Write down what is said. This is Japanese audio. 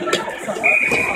ハハハハ!